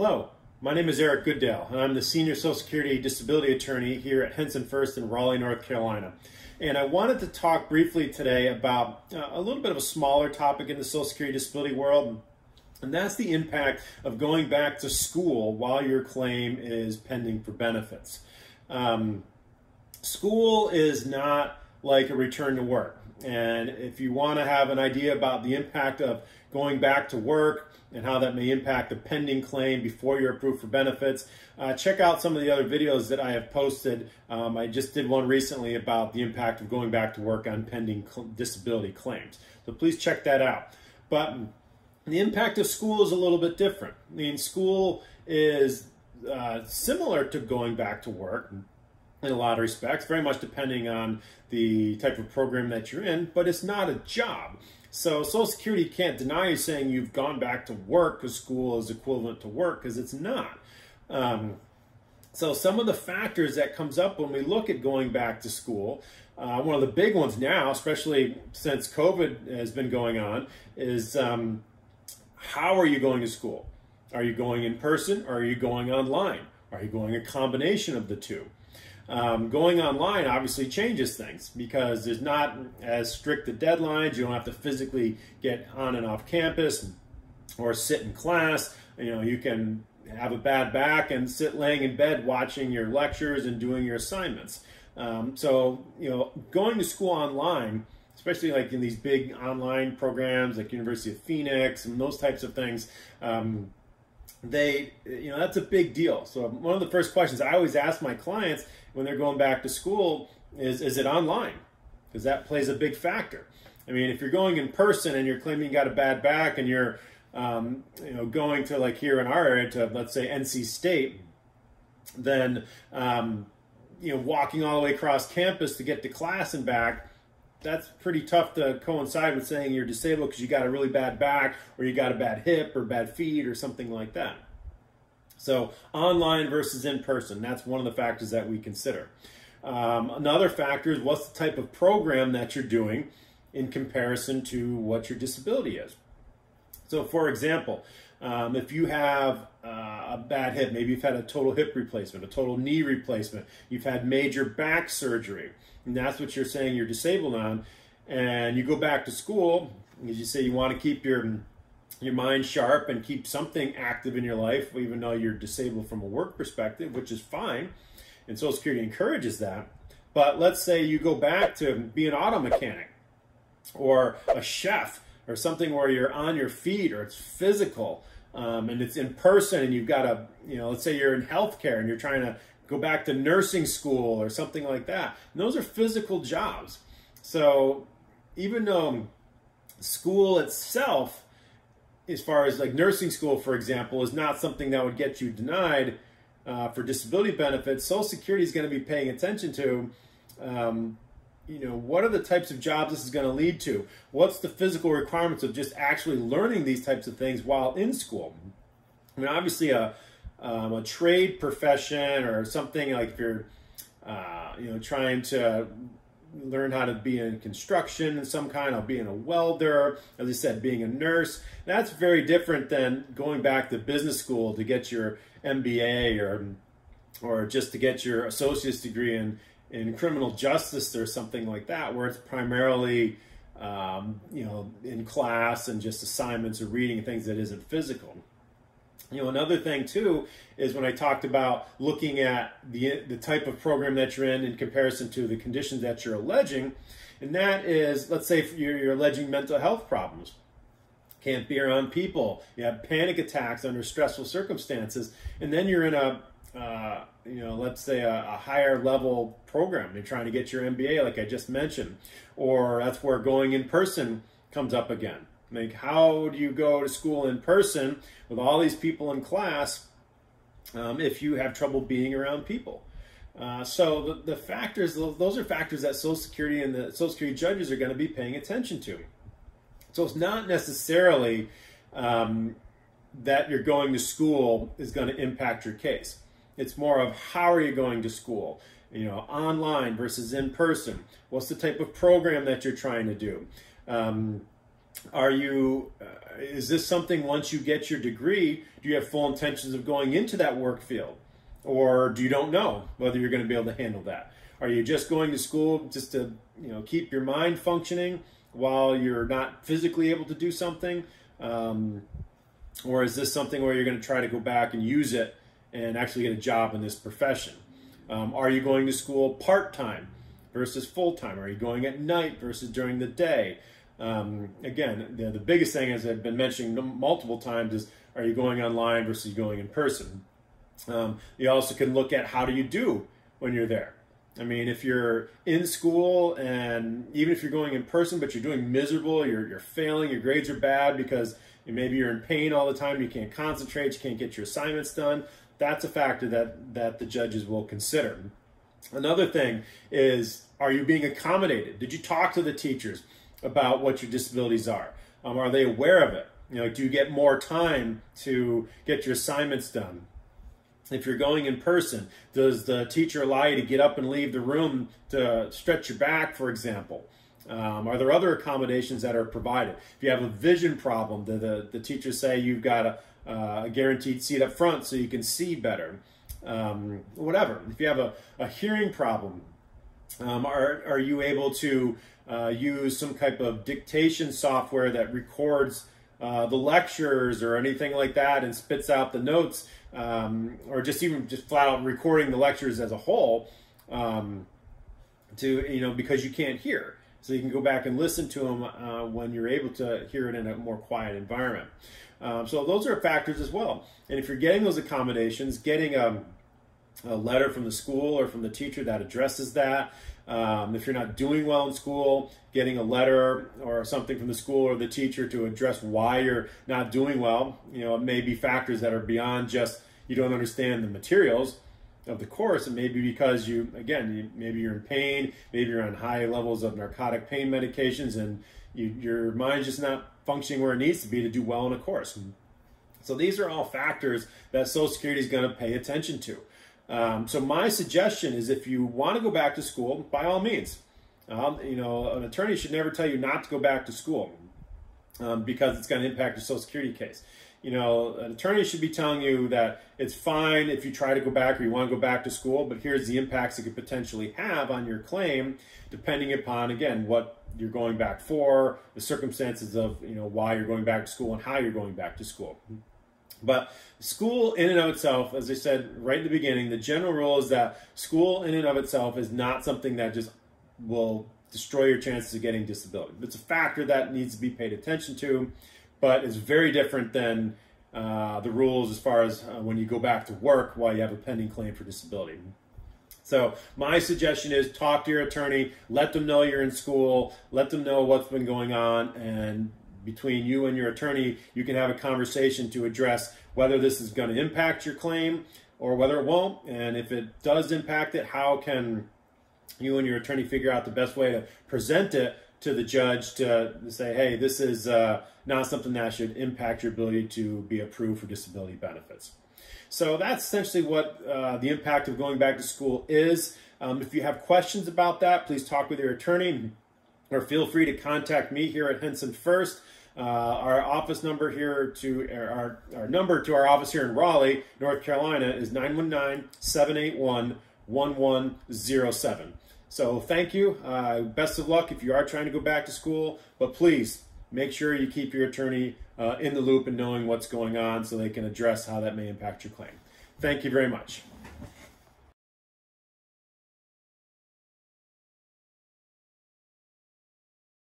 Hello, my name is Eric Goodale, and I'm the Senior Social Security Disability Attorney here at Henson Fuerst in Raleigh, North Carolina. And I wanted to talk briefly today about uh, a little bit of a smaller topic in the Social Security disability world, and that's the impact of going back to school while your claim is pending for benefits. Um, school is not like a return to work. And if you want to have an idea about the impact of going back to work and how that may impact the pending claim before you're approved for benefits, uh, check out some of the other videos that I have posted. Um, I just did one recently about the impact of going back to work on pending cl- disability claims. So please check that out. But the impact of school is a little bit different. I mean, school is uh, similar to going back to work in a lot of respects, very much depending on the type of program that you're in, but it's not a job. So Social Security can't deny you saying you've gone back to work because school is equivalent to work because it's not. Um, so some of the factors that comes up when we look at going back to school, uh, one of the big ones now, especially since COVID has been going on, is um, how are you going to school? Are you going in person or are you going online? Are you going a combination of the two? Um, going online obviously changes things because there's not as strict the deadlines. You don't have to physically get on and off campus or sit in class. You know, you can have a bad back and sit laying in bed watching your lectures and doing your assignments. Um, so, you know, going to school online, especially like in these big online programs like University of Phoenix and those types of things, um, they, you know, that's a big deal. So one of the first questions I always ask my clients when they're going back to school is, is it online? Because that plays a big factor. I mean, if you're going in person and you're claiming you got a bad back and you're, um, you know, going to like here in our area to let's say NC State, then, um, you know, walking all the way across campus to get to class and back, that's pretty tough to coincide with saying you're disabled because you got a really bad back or you got a bad hip or bad feet or something like that. So online versus in person, that's one of the factors that we consider. Um, another factor is what's the type of program that you're doing in comparison to what your disability is. So for example, um, if you have uh, a bad hip, maybe you've had a total hip replacement, a total knee replacement, you've had major back surgery, and that's what you're saying you're disabled on, and you go back to school, as you say you want to keep your your mind sharp and keep something active in your life, even though you're disabled from a work perspective, which is fine, and Social Security encourages that. But let's say you go back to be an auto mechanic or a chef or something where you're on your feet or it's physical um, and it's in person and you've got a, you know, let's say you're in healthcare and you're trying to go back to nursing school or something like that. And those are physical jobs. So even though school itself, as far as like nursing school, for example, is not something that would get you denied uh, for disability benefits, Social Security is going to be paying attention to. Um, you know, what are the types of jobs this is going to lead to? What's the physical requirements of just actually learning these types of things while in school? I mean, obviously, a um, a trade profession or something like if you're, uh, you know, trying to learn how to be in construction in some kind, of being a welder, as I said, being a nurse. That's very different than going back to business school to get your MBA or or just to get your associate's degree in in criminal justice or something like that, where it's primarily um, you know in class and just assignments or reading things that isn't physical. You know, another thing too is when I talked about looking at the the type of program that you're in in comparison to the conditions that you're alleging, and that is, let's say you're, you're alleging mental health problems, can't be around people, you have panic attacks under stressful circumstances, and then you're in a uh, you know, let's say a, a, higher level program. You're trying to get your MBA, like I just mentioned, or that's where going in person comes up again. Like, how do you go to school in person with all these people in class um, if you have trouble being around people? Uh, so the, the factors, those are factors that Social Security and the Social Security judges are going to be paying attention to. So it's not necessarily um, that you're going to school is going to impact your case. It's more of how are you going to school? You know, online versus in person. What's the type of program that you're trying to do? Um, are you, uh, is this something once you get your degree, do you have full intentions of going into that work field? Or do you don't know whether you're going to be able to handle that? Are you just going to school just to, you know, keep your mind functioning while you're not physically able to do something? Um, or is this something where you're going to try to go back and use it and actually get a job in this profession? Um, are you going to school part time versus full time? Are you going at night versus during the day? Um, again, the, the, biggest thing, as I've been mentioning multiple times, is are you going online versus going in person? Um, you also can look at how do you do when you're there. I mean, if you're in school and even if you're going in person, but you're doing miserable, you're, you're failing, your grades are bad because maybe you're in pain all the time, you can't concentrate, you can't get your assignments done, that's a factor that, that the judges will consider. Another thing is, are you being accommodated? Did you talk to the teachers about what your disabilities are? Um, are they aware of it? You know, do you get more time to get your assignments done? If you're going in person, does the teacher allow you to get up and leave the room to stretch your back, for example? Um, are there other accommodations that are provided? If you have a vision problem, the, the, the teachers say you've got a, uh, a, guaranteed seat up front so you can see better. Um, whatever. If you have a, a hearing problem, um, are, are you able to uh, use some type of dictation software that records uh, the lectures or anything like that and spits out the notes um, or just even just flat out recording the lectures as a whole um, to you know because you can't hear so you can go back and listen to them uh, when you're able to hear it in a more quiet environment. Um, so those are factors as well. And if you're getting those accommodations getting a, a letter from the school or from the teacher that addresses that um, if you're not doing well in school, getting a letter or something from the school or the teacher to address why you're not doing well, you know, it may be factors that are beyond just you don't understand the materials of the course. It may be because you, again, you, maybe you're in pain, maybe you're on high levels of narcotic pain medications, and you, your mind's just not functioning where it needs to be to do well in a course. So these are all factors that Social Security is going to pay attention to. Um, so my suggestion is if you want to go back to school, by all means. Um, you know, an attorney should never tell you not to go back to school um, because it's going to impact your Social Security case. You know, an attorney should be telling you that it's fine if you try to go back or you want to go back to school, but here's the impacts it could potentially have on your claim, depending upon, again, what you're going back for, the circumstances of, you know, why you're going back to school and how you're going back to school. But school in and of itself, as I said right in the beginning, the general rule is that school in and of itself is not something that just will destroy your chances of getting disability. It's a factor that needs to be paid attention to, but it's very different than uh, the rules as far as uh, when you go back to work while you have a pending claim for disability. So my suggestion is talk to your attorney, let them know you're in school, let them know what's been going on, and between you and your attorney, you can have a conversation to address whether this is going to impact your claim or whether it won't. And if it does impact it, how can you and your attorney figure out the best way to present it to the judge to say, hey, this is uh, not something that should impact your ability to be approved for disability benefits. So that's essentially what uh, the impact of going back to school is. Um, if you have questions about that, please talk with your attorney or feel free to contact me here at Henson Fuerst. Uh, our office number here to our, our number to our office here in Raleigh, North Carolina is 919-781-1107. So thank you. Uh, best of luck if you are trying to go back to school, but please make sure you keep your attorney uh, in the loop and knowing what's going on so they can address how that may impact your claim. Thank you very much.